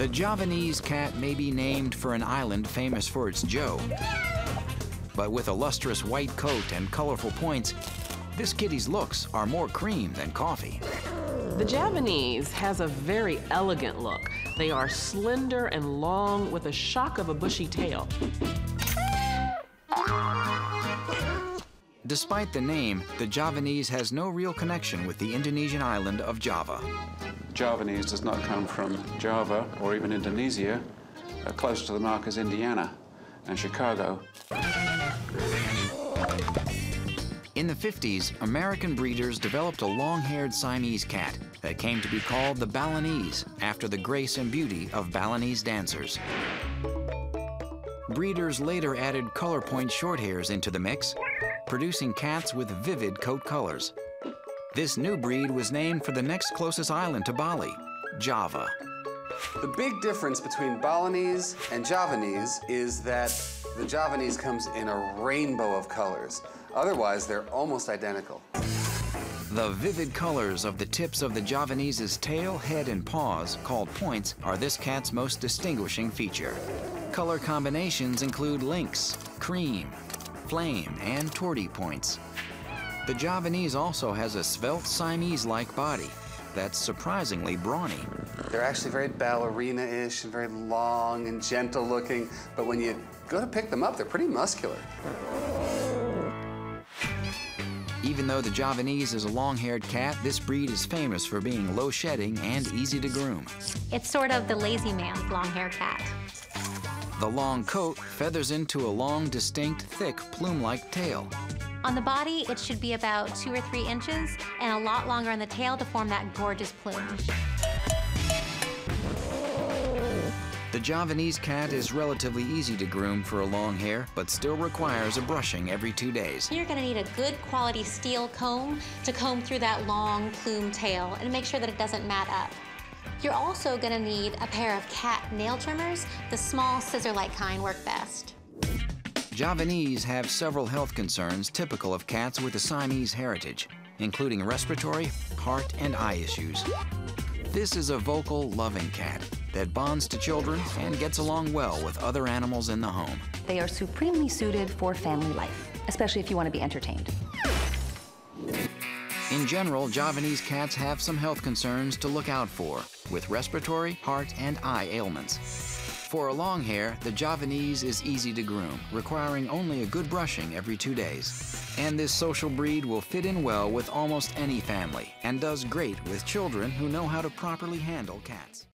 The Javanese cat may be named for an island famous for its joe. But with a lustrous white coat and colorful points, this kitty's looks are more cream than coffee. The Javanese has a very elegant look. They are slender and long with a shock of a bushy tail. Despite the name, the Javanese has no real connection with the Indonesian island of Java. Javanese does not come from Java or even Indonesia. Uh, closer to the mark is Indiana and Chicago. In the 50s, American breeders developed a long-haired Siamese cat that came to be called the Balinese after the grace and beauty of Balinese dancers. Breeders later added color point shorthairs into the mix, producing cats with vivid coat colors. This new breed was named for the next closest island to Bali, Java. The big difference between Balinese and Javanese is that the Javanese comes in a rainbow of colors. Otherwise, they're almost identical. The vivid colors of the tips of the Javanese's tail, head, and paws, called points, are this cat's most distinguishing feature. Color combinations include lynx, cream, flame, and tortie points. The Javanese also has a svelte Siamese-like body that's surprisingly brawny. They're actually very ballerina-ish and very long and gentle looking, but when you go to pick them up, they're pretty muscular. Even though the Javanese is a long-haired cat, this breed is famous for being low-shedding and easy to groom. It's sort of the lazy man's long-haired cat. The long coat feathers into a long, distinct, thick, plume-like tail. On the body, it should be about two or three inches and a lot longer on the tail to form that gorgeous plume. The Javanese cat is relatively easy to groom for a long hair, but still requires a brushing every two days. You're gonna need a good quality steel comb to comb through that long plume tail and make sure that it doesn't mat up. You're also gonna need a pair of cat nail trimmers. The small scissor-like kind work best. Javanese have several health concerns typical of cats with a Siamese heritage, including respiratory, heart, and eye issues. This is a vocal, loving cat that bonds to children and gets along well with other animals in the home. They are supremely suited for family life, especially if you want to be entertained. In general, Javanese cats have some health concerns to look out for, with respiratory, heart, and eye ailments. For a long hair, the Javanese is easy to groom, requiring only a good brushing every two days. And this social breed will fit in well with almost any family and does great with children who know how to properly handle cats.